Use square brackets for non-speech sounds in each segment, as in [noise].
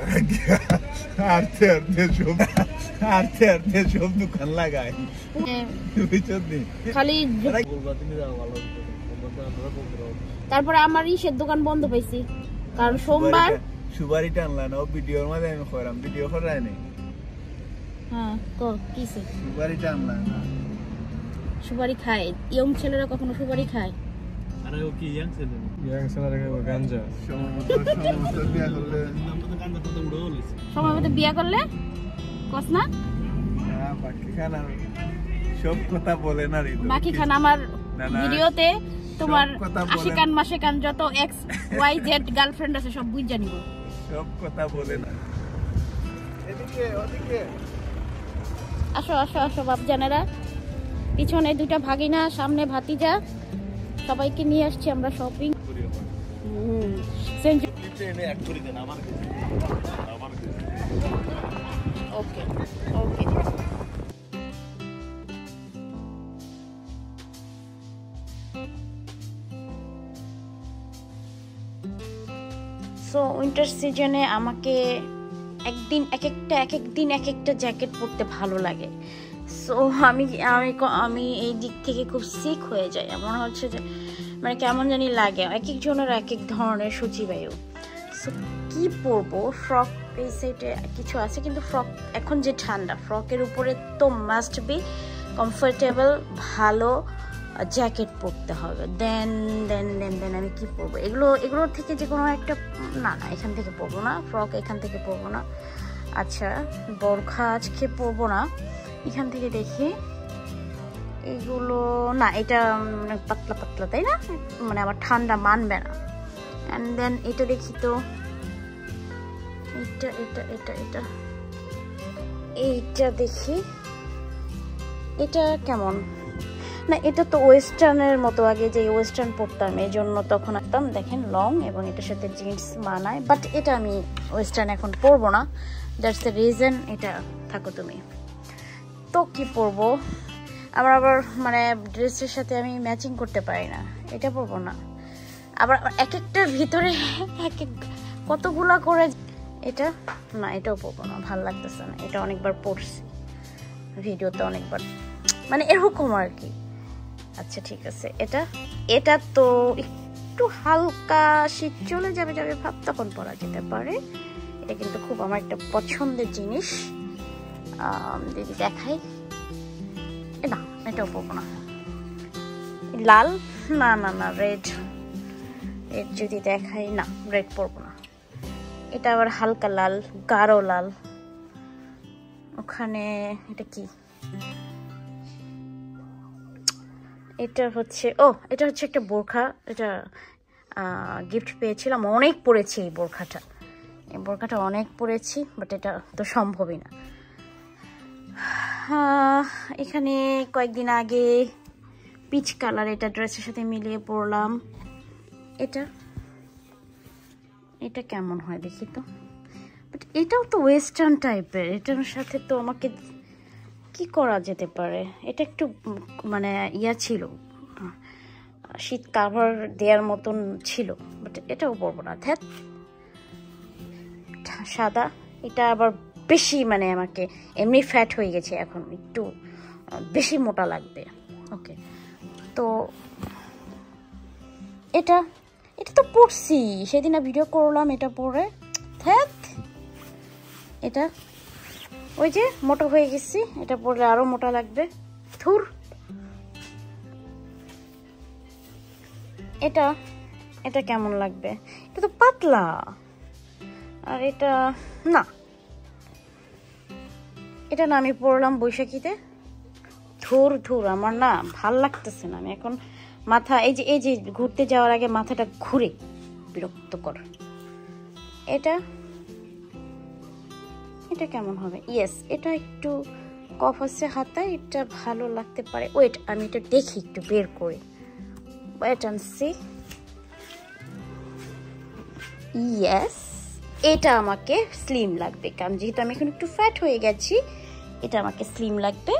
টাকা দিয়া আর্থে আর্থে সব আর্থে দোকান লাগাই খালি তারপরে আমার ইসের দোকান বন্ধ পাইছি। কারণ সোমবার সুবারি টানলা না ভিডিওর মাঝে আমি করাম ভিডিও করাই নাই হ্যাঁ ক কিসে সুবারি টানলা না সুপারি খায়। ইয়ং ছেলেরা কখনো সুপারি খায়? আরে ও কি, ইয়াং ছেলে ইয়াং ছেলেরা খাইবো গাঞ্জা। সময় মতো বিয়া করলে? কস না? বাকি খানার সব কথা বলে না বাকি খান আমার ভিডিওতে তোমার। আশিকান মাসিকান যত এক্স ওয়াই জেড গার্লফ্রেন্ড আছে সব বুঝ জানিব সব কথা বলে না। এদিকে ওদিকে। আসো আসো আসো বাপ জানেরা। পিছনে দুটা ভাগিনা সামনে ভাতিজা। সবাইকে নিয়ে আসছি আমরা শপিং ট্রেনে এক করে দেন আমার আমার ওকে ওকে সো উইন্টার সিজনে আমাকে একদিন এক একটা এক এক দিন এক একটা জ্যাকেট পরতে ভালো লাগে। সো আমি আমি আমি এই দিক থেকে খুব সিক হয়ে যাই। মনে হচ্ছে যে মানে কেমন জানি লাগে। এক একজনের এক এক ধরনের সূচিবায়ু সো কী পরবো ফ্রক এই সাইডে কিছু আছে, কিন্তু ফ্রক এখন যে ঠান্ডা ফ্রকের উপরে তো মাস্ট বি কমফোর্টেবল ভালো জ্যাকেট পরতে হবে। দেন দেন দেন দেন আমি কী পরবো? এগুলো এগুলোর থেকে যে কোনো একটা না না, এখান থেকে পরবো না। ফ্রক এখান থেকে পরবো না। আচ্ছা বরখা আজকে পরবো না। এখান থেকে দেখি। এগুলো না এটা উম, পাতলা পাতলা তাই না? মানে আমার ঠান্ডা মানবে না। অ্যান্ড দেন এটা দেখি তো। এটা এটা এটা এটা। এইটা দেখি। এটা কেমন? না এটা তো ওয়েস্টার্নের মতো আগে যে ওয়েস্টার্ন পরতাম এই জন্য তখন একদম দেখেন লং এবং এটার সাথে জিন্স মানায়। বাট এটা আমি ওয়েস্টার্ন এখন পরবো না। দ্যাটস দ্য রিজন এটা থাকো তুমি। তো কি পরবো? আবার আবার মানে ড্রেসের সাথে আমি ম্যাচিং করতে পারি না। এটা পরবো না। আবার এক একটার ভিতরে এক এক কতগুলা করে এটা না, এটাও পরবো না। ভালো লাগতেছে না। এটা অনেকবার পড়ছি। ভিডিওতে অনেকবার। মানে এরকম আর কি। আচ্ছা ঠিক আছে। এটা এটা তো একটু হালকা শীত চলে যাবে যাবে ভাব তখন পরা যেতে পারে। এটা কিন্তু খুব আমার একটা পছন্দের জিনিস। দিদি দেখাই। পরবো না। লাল? না না না রেড রেড যদি দেখাই, না রেড পরবো না। এটা আবার হালকা লাল, গাঢ় লাল। ওখানে এটা কি? এটা হচ্ছে, ও, এটা হচ্ছে একটা বোরখা। এটা গিফট পেয়েছিলাম। অনেক পরেছি এই বোরখাটা। এই বোরখাটা অনেক পরেছি বাট এটা তো সম্ভবই না। এখানে কয়েকদিন আগে পিচ কালার এটা ড্রেসের সাথে মিলিয়ে পরলাম। এটা এটা কেমন হয় দেখি তো। বাট এটাও তো ওয়েস্টার্ন টাইপের এটার সাথে তো আমাকে কি করা যেতে পারে? এটা একটু মানে ইয়া ছিল। শীত কাভার দেওয়ার মতন ছিল বাট এটাও পরবো না। ধ্যাত সাদা, এটা আবার বেশি মানে আমাকে এমনি ফ্যাট হয়ে গেছে এখন, একটু বেশি মোটা লাগবে। ওকে তো এটা এটা তো পড়ছি সেদিন ভিডিও করলাম এটা পরে। ধ্যাত এটা, ওই যে মোটা হয়ে গেছি, এটা পরলে আরও মোটা লাগবে। থুর এটা এটা কেমন লাগবে? এটা তো পাতলা। আর এটা, না। এটা না আমি পড়লাম বৈশাখীতে। ধুর ধুর, আমার না ভালো লাগতেছে না। আমি এখন মাথা, এই যে এই যে ঘুরতে যাওয়ার আগে মাথাটা ঘুরে বিরক্তকর এটা এটা কেমন হবে? ইয়েস এটা একটু কফ আছে হাতা এটা ভালো লাগতে পারে। ওয়েট আমি এটা দেখি, একটু বের করে। ওয়েট অ্যান্ড সি ইয়েস এটা আমাকে স্লিম লাগবে। কারণ যেহেতু আমি এখন একটু ফ্যাট হয়ে গেছি এটা আমাকে স্লিম লাগবে।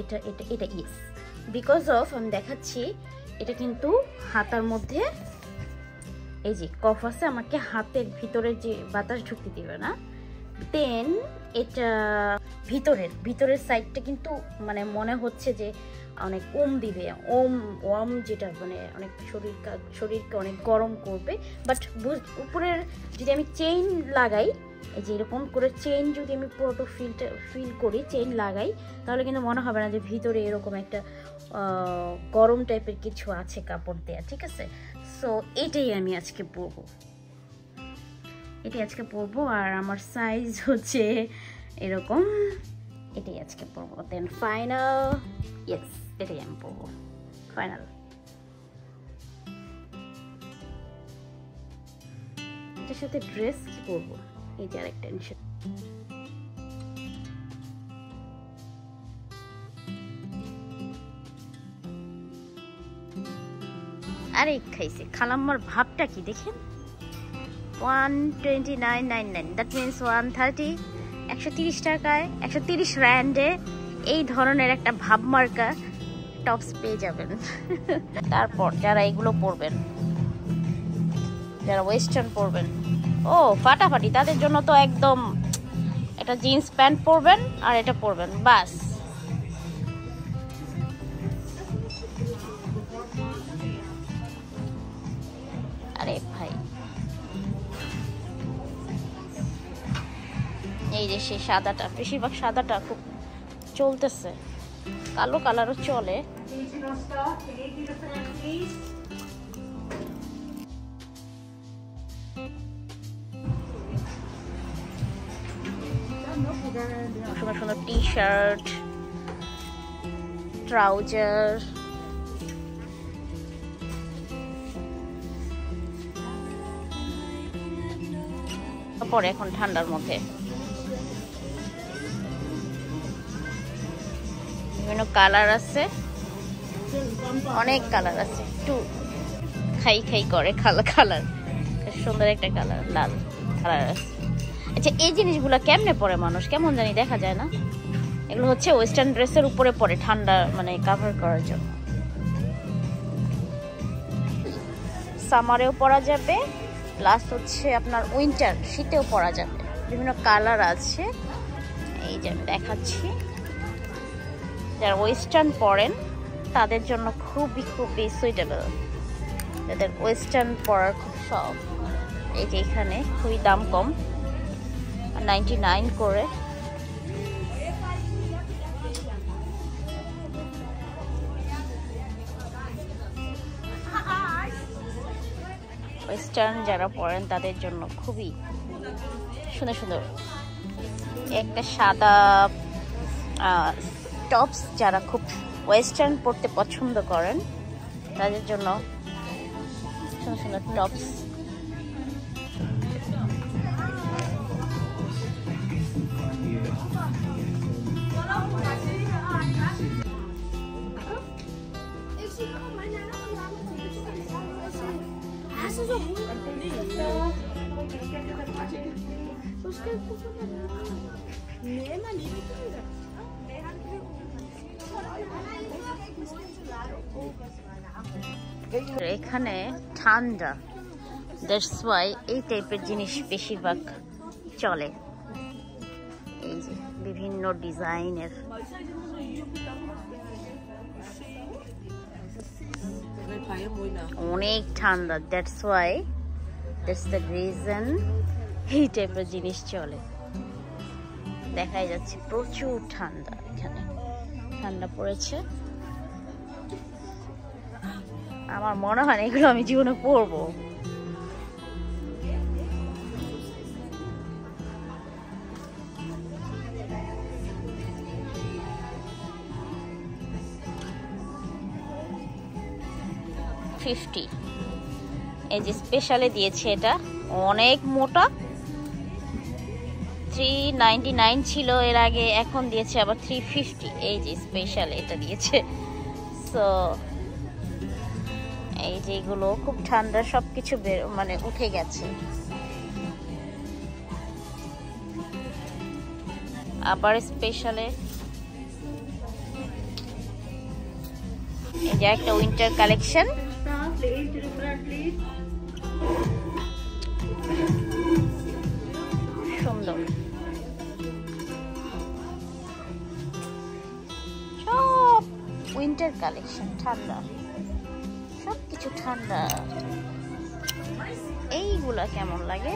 এটা এটা এটা ইয়েস বিকজ অফ আমি দেখাচ্ছি, এটা কিন্তু হাতার মধ্যে, এই যে কফ আছে, আমাকে হাতের ভিতরে যে বাতাস ঢুকতে দিবে না। দেন এটা ভিতরের ভিতরের সাইডটা কিন্তু মানে মনে হচ্ছে যে অনেক ওম দিবে, ওম ওম যেটা মানে অনেক শরীর শরীরকে অনেক গরম করবে। বাট উপরের যদি আমি চেইন লাগাই, এই যে এরকম করে চেইন যদি আমি পুরোটা ফিলটা ফিল করি চেইন লাগাই, তাহলে কিন্তু মনে হবে না যে ভিতরে এরকম একটা গরম টাইপের কিছু আছে কাপড় দেয়া, ঠিক আছে? সো এটাই আমি আজকে পরবো। এটাই আজকে পরবো, আর আমার সাইজ হচ্ছে এরকম, এটাই আজকে পরবো। দেন ফাইনাল ইয়েস পরবো ফাইনাল এটার সাথে ড্রেস কি পরবো এই আরেকটা টেনশন আরে খাইছে খালাম্মার ভাবটা কি দেখেন? One twenty nine nine nine that means one thirty একশো তিরিশ টাকায়, একশো তিরিশ র্যান্ডে এই ধরনের একটা ভাব মার্কা টপস পেয়ে যাবেন। [laughs] তারপর যারা এগুলো পরবেন, যারা ওয়েস্টার্ন পরবেন, ও, ফাটাফাটি, তাদের জন্য তো একদম এটা জিন্স প্যান্ট পরবেন আর এটা পরবেন, বাস। আরে ভাই। এই যে সেই সাদাটা, বেশিরভাগ সাদাটা খুব চলতেছে, কালো কালারও চলে। সুন্দর সুন্দর টি শার্ট ট্রাউজার পরে এখন ঠান্ডার মধ্যে। বিভিন্ন কালার আছে। অনেক কালার আছে, একটু খাই খাই করে খালা কালার। সুন্দর একটা কালার, লাল কালার আছে। আচ্ছা এই জিনিসগুলো কেমনে পরে মানুষ? কেমন জানি দেখা যায় না। এগুলো হচ্ছে ওয়েস্টার্ন ড্রেসের উপরে পরে, ঠান্ডা মানে কাভার করার জন্য। সামারেও পরা যাবে প্লাস হচ্ছে আপনার উইন্টার শীতেও পরা যাবে। বিভিন্ন কালার আছে। এই যে আমি দেখাচ্ছি। যারা ওয়েস্টার্ন পরেন তাদের জন্য খুবই খুবই সুইটেবল যাদের ওয়েস্টার্ন পরার খুব শখ এই যে এখানে খুবই দাম কম। নাইনটি নাইন করে। ওয়েস্টার্ন যারা পরেন তাদের জন্য খুবই সুন্দর সুন্দর। একটা সাদা টপস যারা খুব ওয়েস্টার্ন পড়তে পছন্দ করেন তাদের জন্য সুন্দর সুন্দর টপস এখানে ঠান্ডা। দ্যাটস ওয়াই এই টাইপের জিনিস বেশিরভাগ চলে। এই যে বিভিন্ন ডিজাইনের। অনেক ঠান্ডা। That's why that's the reason এই টাইপের জিনিস চলে। দেখাই যাচ্ছে প্রচুর ঠান্ডা এখানে। ঠান্ডা পড়েছে। আমার মনে হয় না এগুলো আমি জীবনে পরবো ফিফটি এই যে স্পেশালে দিয়েছে এটা, অনেক মোটা। থ্রি নাইন ছিল এর আগে, এখন দিয়েছে আবার থ্রি ফিফটি এই যে স্পেশাল এটা দিয়েছে। সো এই যে এগুলো, খুব ঠান্ডা সব কিছু মানে উঠে গেছে। আবার স্পেশালে এই যে একটা উইন্টার কালেকশন সুন্দর। সব উইন্টার কালেকশন ঠান্ডা। কিছু ঠান্ডা। এইগুলা কেমন লাগে?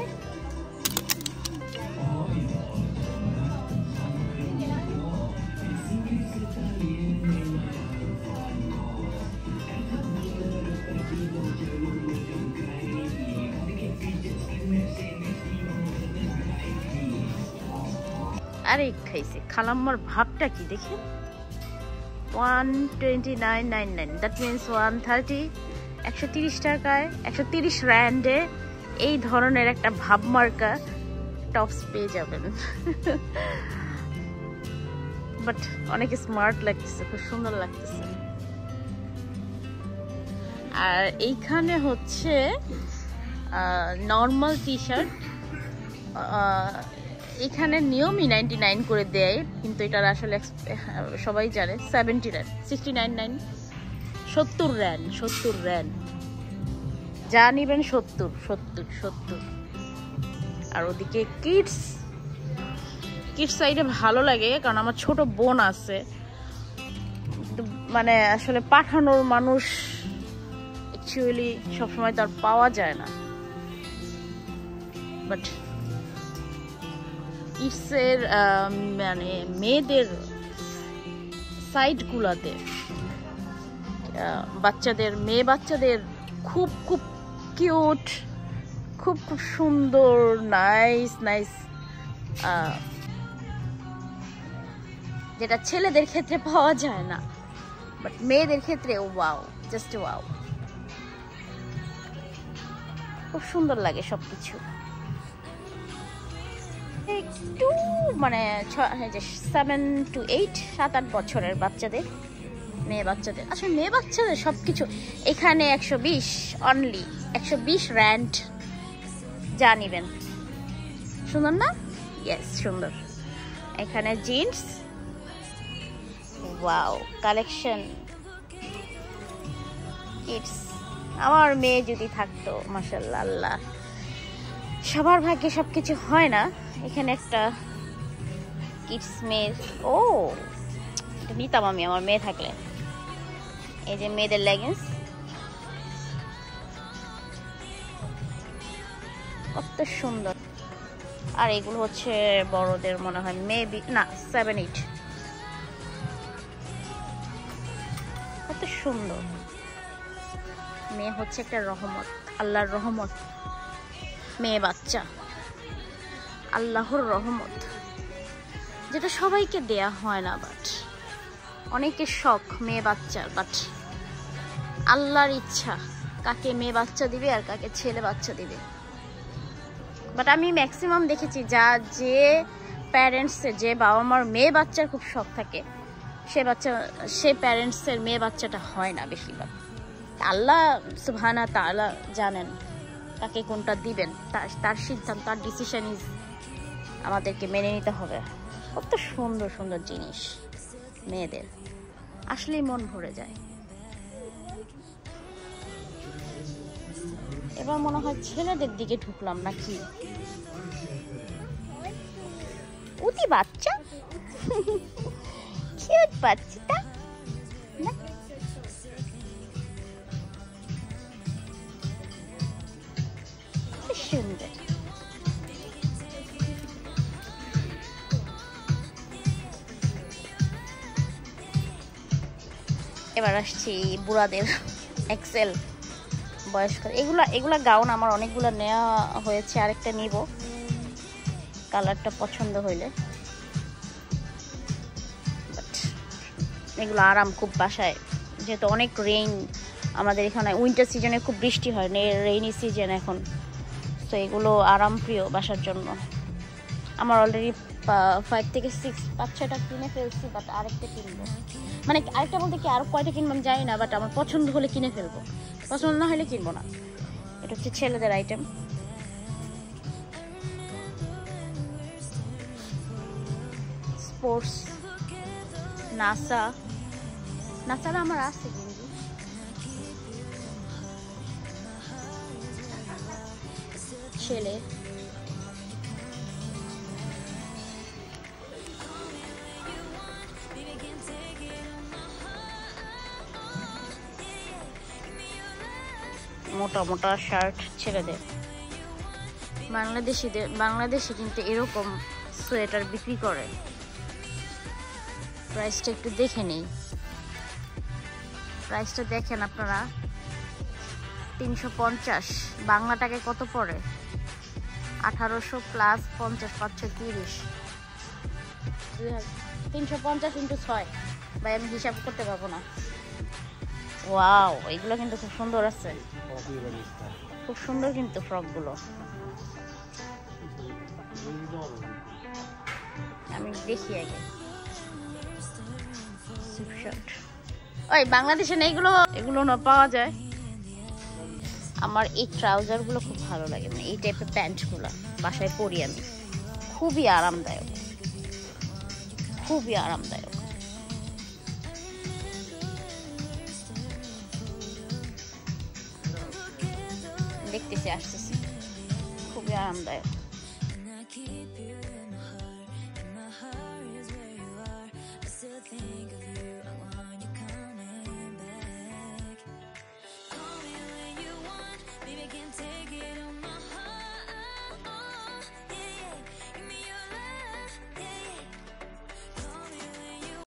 আরে খাইছে, খালাম্মার ভাবটা কি দেখেন? 129.99 that ওয়ান থার্টি একশো তিরিশ টাকায়, একশো তিরিশ র্যান্ডে এই ধরনের একটা ভাবমার্কা টপস পেয়ে যাবেন। বাট অনেক স্মার্ট লাগতেছে, খুব সুন্দর লাগতেছে। আর এইখানে হচ্ছে নর্মাল টি শার্ট এখানে নিয়মই নাইনটি নাইন করে দেয়, কিন্তু এটার আসলে সবাই জানে seventy nine sixty nine nine সত্তর র্যান সত্তর র্যান যা নিবেন সত্তর সত্তর সত্তর। আর ওদিকে কিডস কিডস সাইডে ভালো লাগে, কারণ আমার ছোট বোন আছে। মানে আসলে পাঠানোর মানুষ অ্যাকচুয়ালি সবসময় তার পাওয়া যায় না। বাট কিডসের মানে মেয়েদের সাইডগুলোতে বাচ্চাদের, মেয়ে বাচ্চাদের খুব খুব কিউট খুব খুব সুন্দর নাইস নাইস যেটা ছেলেদের ক্ষেত্রে পাওয়া যায় না বাট মেয়েদের ক্ষেত্রে ওয়াও জাস্ট ওয়াও খুব সুন্দর লাগে সব কিছু একটু মানে সেভেন টু এইট সাত, আট বছরের বাচ্চাদের মেয়ে বাচ্চাদের। আসলে মেয়ে বাচ্চাদের সব কিছু এখানে একশো বিশ অনলি একশো বিশ র্যান্ট যা নিবেন। সুন্দর না? ইয়েস সুন্দর। এখানে জিন্স ওয়াও কালেকশন কিডস আমার মেয়ে যদি থাকতো মাসাল্লাহ আল্লাহ সবার ভাগ্যে সব কিছু হয় না। এখানে একটা কিডস মেয়ের ও নিতাম আমি, আমার মেয়ে থাকলে। এই যে মেয়েদের লেগিংস কত সুন্দর। আর এগুলো হচ্ছে বড়দের মনে হয় মেবি না সেভেন এইট কত সুন্দর। মেয়ে হচ্ছে একটা রহমত, আল্লাহর রহমত। মেয়ে বাচ্চা, আল্লাহর রহমত। যেটা সবাইকে দেয়া হয় না বাট অনেকের শখ মেয়ে বাচ্চার বাট আল্লাহর ইচ্ছা। কাকে মেয়ে বাচ্চা দিবে আর কাকে ছেলে বাচ্চা দিবে। বাট আমি ম্যাক্সিমাম দেখেছি যা যে প্যারেন্টসের যে বাবা মার মেয়ে বাচ্চার খুব শখ থাকে, সে বাচ্চা, সে প্যারেন্টসের মেয়ে বাচ্চাটা হয় না বেশিরভাগ। আল্লাহ সুবহানা তাআলা জানেন তাকে কোনটা দিবেন। তার তার সিদ্ধান্ত, তার ডিসিশন ইজ আমাদেরকে মেনে নিতে হবে। কত সুন্দর সুন্দর জিনিস মেয়েদের। আসলেই মন ভরে যায়। এবার মনে হয় ছেলেদের দিকে ঢুকলাম নাকি? উতি বাচ্চা? কিউট বাচ্চাটা। না? কি সুন্দর। এবার আসছি বুড়াদের এক্সেল বয়স্ক। এগুলা এগুলা গাউন আমার অনেকগুলো নেওয়া হয়েছে, আরেকটা নিব। কালারটা পছন্দ হইলে। But এগুলো আরাম খুব বাসায়। যেহেতু অনেক রেইন আমাদের এখানে উইন্টার সিজনে খুব বৃষ্টি হয় রেইনি সিজন এখন। তো এগুলো আরাম প্রিয় বাসার জন্য। আমার অলরেডি ফাইভ থেকে সিক্স পাঁচ, ছয়টা কিনে ফেলছি বাট আরেকটা কিনবো। মানে আরেকটা বলতে কি, আর কয়টা কিনবো আমি জানি না বাট আমার পছন্দ হলে কিনে ফেলব। পছন্দ না হলে কিনবো না। এটা হচ্ছে ছেলেদের আইটেম স্পোর্টস নাসা নাসাটা আমার আছে ছেলে। মোটা মোটা শার্ট ছেলেদের বাংলাদেশিদের, বাংলাদেশে কিন্তু এরকম সোয়েটার বিক্রি করে। প্রাইসটা একটু দেখে নেই। প্রাইসটা দেখেন আপনারা। তিনশো পঞ্চাশ। বাংলা টাকায় কত পড়ে? আঠারোশো প্লাস পঞ্চাশ, পাঁচশো তিরিশ। তিনশো পঞ্চাশ ইন্টু ছয়। ভাই, আমি হিসাব করতে পারব না। ওয়াও এগুলো কিন্তু খুব সুন্দর আছে। খুব সুন্দর কিন্তু ফ্রকগুলো। আমি দেখি আগে। ওই বাংলাদেশে না এগুলো এগুলো না পাওয়া যায়। আমার এই ট্রাউজারগুলো খুব ভালো লাগে। মানে এই টাইপের প্যান্টগুলো বাসায় পরি আমি। খুবই আরামদায়ক। খুবই আরামদায়ক। দেখতেছি আসতেছি। খুবই আরামদায়ক।